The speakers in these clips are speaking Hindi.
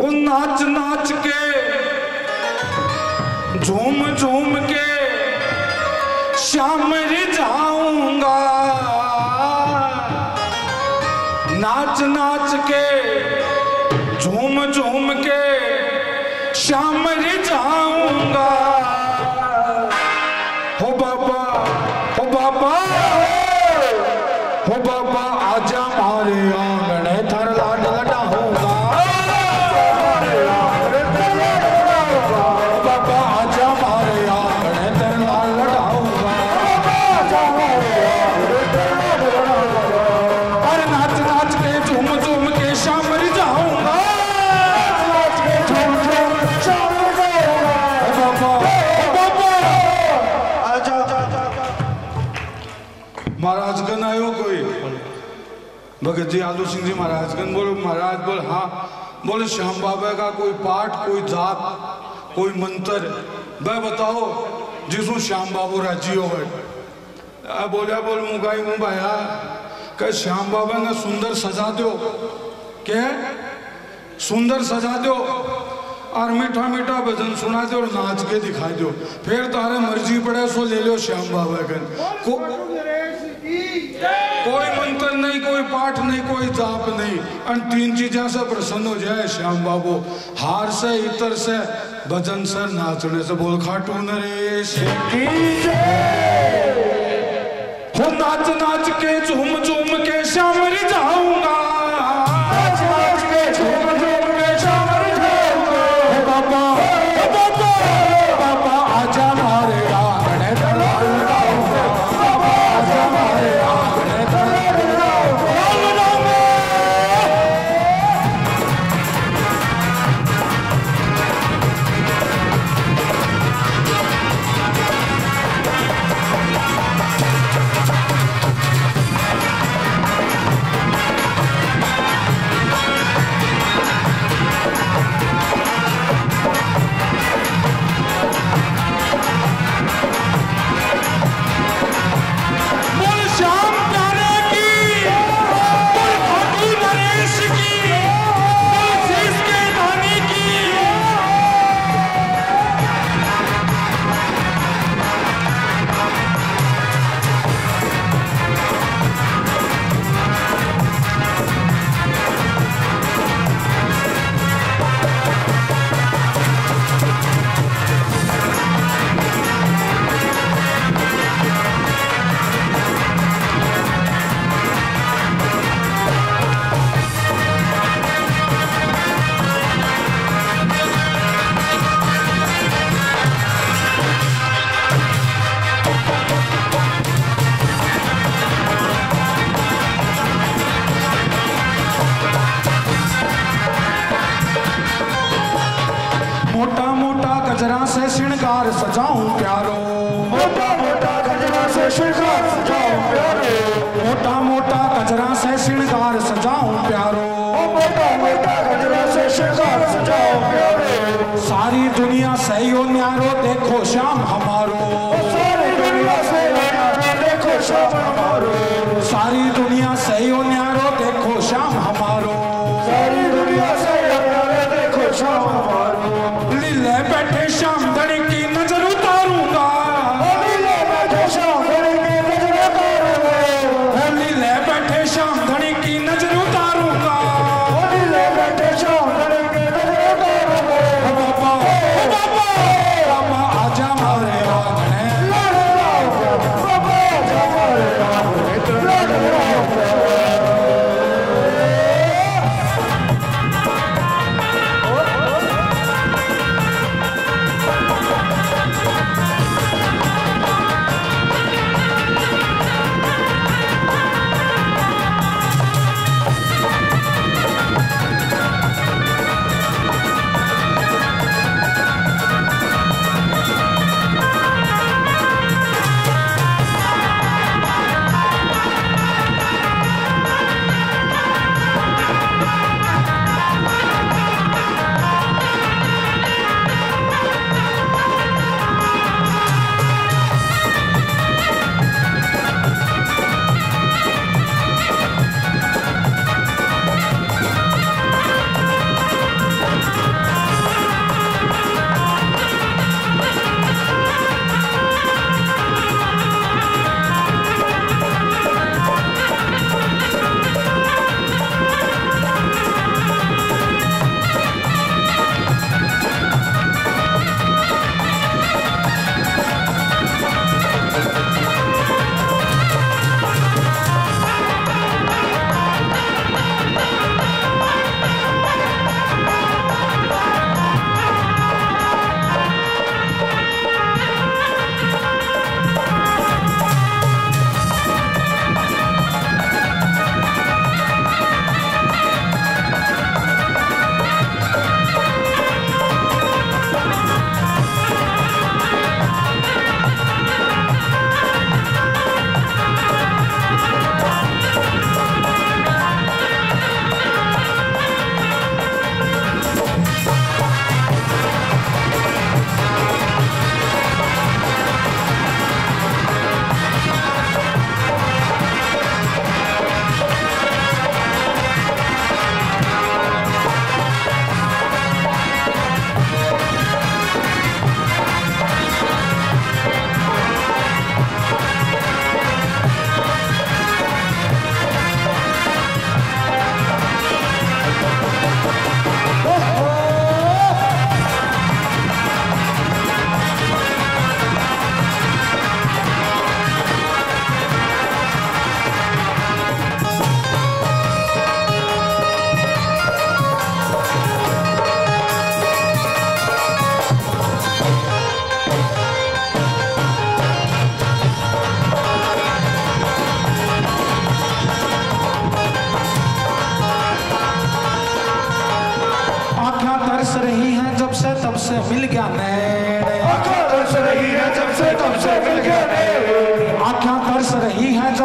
वो नाच नाच के, झूम झूम के श्याम जाऊँगा। नाच नाच के, झूम झूम के श्याम जाऊँगा। भगत जी आलू सिंह जी महाराजगण बोलो, महाराज, बोल हाँ। बोले, श्याम बाबा का कोई पाठ, कोई जाप, कोई मंत्र वह बताओ जिसू श्याम बाबू राज़ी हो गए। बोलिया बोल मुगाई मुँह भाया कह, श्याम बाबा ने सुंदर सजा दो। क्या सुंदर सजा दो। और मीठा मीठा भजन सुना दो और नाच के दिखा दो। फिर तारे मर्ज़ी पड़े सो ले लो श्याम बाबा का। को, कोई मंत्र नहीं कोई पाठ नहीं कोई जाप नहीं। अन तीन चीजा से प्रसन्न हो जाए श्याम बाबू। हार से इतर से भजन से नाचने से। बोल खाटू नरेश। नाच नाच के झूम झूम श्रृंगार सजाऊं प्यारो। मोटा मोटा गजरा से श्रृंगार सजाऊं प्यारो। मोटा मोटा कजरा से श्रृंगार सजाऊं प्यारो।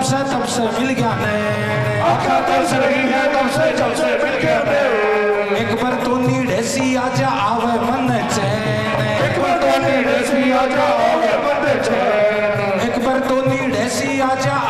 तब से तब से मिल गया ने आका तब से लगी है तब से जब से मिल गया ने एक बार तो नीड ऐसी आजा आवे मन चैन एक बार तो नीड ऐसी आजा आवे मन चैन एक बार तो नीड ऐसी आजा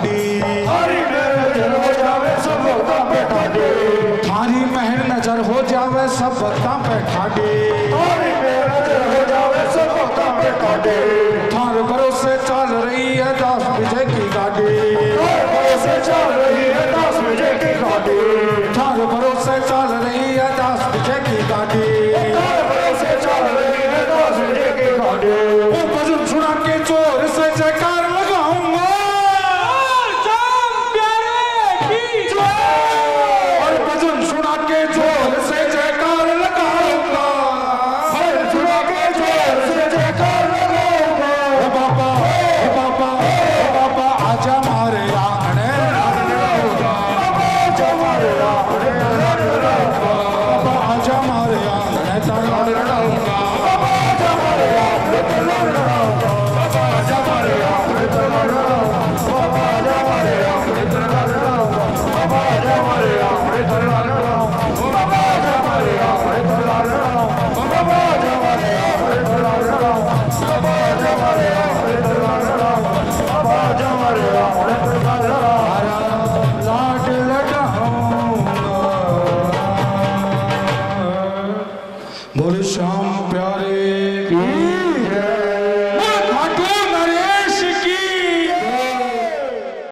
party.